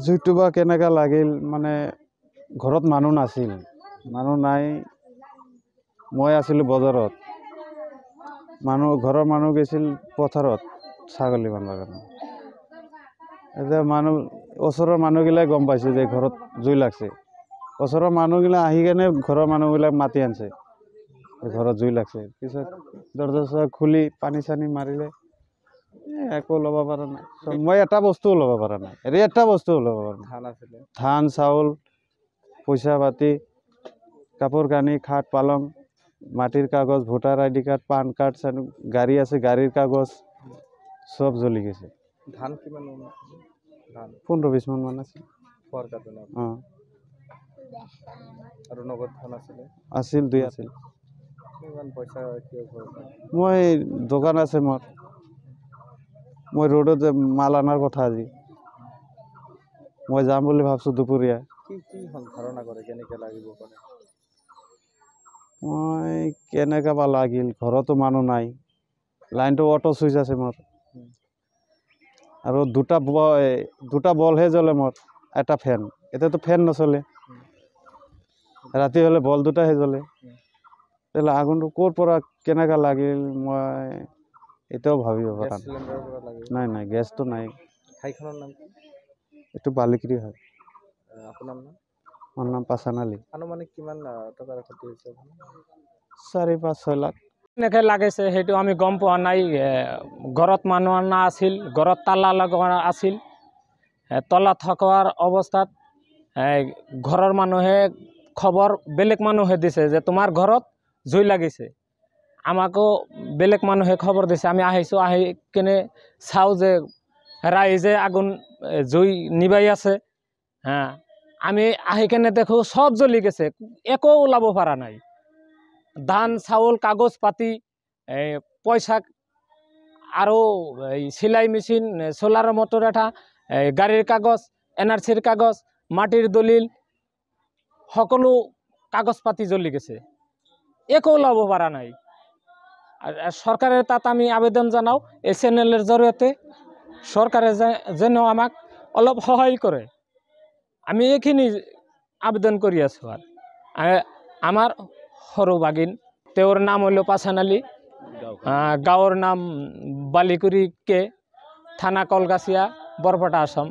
জুইটো বা কেনেকৈ লাগিল মানে ঘৰত মানুহ নাছিল। মানুহ নাই মই আছিলোঁ বজাৰত। মানুহ ঘৰৰ মানুহ গৈছিল পথাৰত ছাগলী কাৰণে। এতিয়া মানুহ ওচৰৰ মানুহগিলাই গম পাইছে যে ঘৰত জুই লাগছে। ওচৰৰ মানুহগিলা আহি কেনে ঘৰৰ মানুহবিলাক মাতি আনছে ঘৰত জুই লাগছে। পিছত দৰ্জা চৰ্জা খুলি পানী চানী মাৰিলে। একো ল'ব পৰা নাই। মই এটা বস্তুও ল'ব পৰা নাই। হেৰি এটা বস্তুও ল'ব পৰা নাই। ধান আছিলে। ধান চাউল পইচা পাতি কাপোৰ কানি খাট পালং মাটিৰ কাগজ voter I D card PAN card চান গাড়ী আছে গাড়ীৰ কাগজ চব জ্বলি গৈছে। ধান কিমান আছিলে? পোন্ধৰ বিছমান মান আছে খোৱাৰ কাৰণে। অঁ। আৰু নগদ ধান আছিলে? আছিল দুই আছিল। মই দোকান আছে মোৰ। মই ৰোডত যে মাল অনাৰ কথা আজি। মই যাম বুলি ভাবছোঁ দুপৰীয়া। মই কেনেকৈ বা লাগিল ঘৰতো মানুহ নাই। লাইনটো অটো চুইচ আছে মোৰ। আৰু দুটা দুটা বলহে জ্বলে মোৰ এটা ফেন। এতিয়াতো ফেন নচলে। ৰাতি হ'লে বল দুটাহে জ্বলে। তেতিয়াহ'লে আগুনটো ক'ৰ পৰা কেনেকৈ লাগিল মই এতিয়াও ভাবিব পৰা নাই নাই গেছটো নাই। ঠাইখনৰ নাম এইটো বালিকিৰি হয়। আপোনাৰ নাম? মোৰ নাম পাচান আলী আনুমানিক কিমান টকাৰ ক্ষতি হৈছে আপোনাৰ? চাৰি পাঁচ ছয় লাখ। কেনেকৈ লাগিছে সেইটো আমি গম পোৱা নাই। ঘৰত মানুহ অনা আছিল ঘৰত তালা লগোৱা আছিল। তলা থকাৰ অৱস্থাত ঘৰৰ মানুহে খবৰ বেলেগ মানুহে দিছে যে তোমাৰ ঘৰত জুই লাগিছে। আমাকো বেলেগ মানুহে খবৰ দিছে। আমি আহিছোঁ, আহি কিনে চাওঁ যে ৰাইজে আগুন জুই নিবাই আছে। হা, আমি আহি কেনে দেখোঁ চব জ্বলি গেছে, একো ওলাব পৰা নাই। ধান, চাউল, কাগজ পাতি এই পইচা আৰু, এই, চিলাই মেচিন চ'লাৰৰ মটৰ এটা গাড়ীৰ কাগজ, এন আৰ চিৰ কাগজ, মাটিৰ দলিল, সকলো কাগজ পাতি জ্বলি গেছে। একো ওলাব পৰা নাই। চৰকাৰে তাত আমি আবেদন জনাওঁ এই জৰিয়তে চৰকাৰে যে- যেন আমাক অলপ সহায় কৰে আমি এইখিনি আবেদন কৰি আছোঁ আৰু আমাৰ সৰু বাগিন, তেওঁৰ নাম হইল পাছান আলী। গাঁৱৰ নাম বালিকুৰি কে থানা কলগাছিয়া, বৰপেটা আসাম।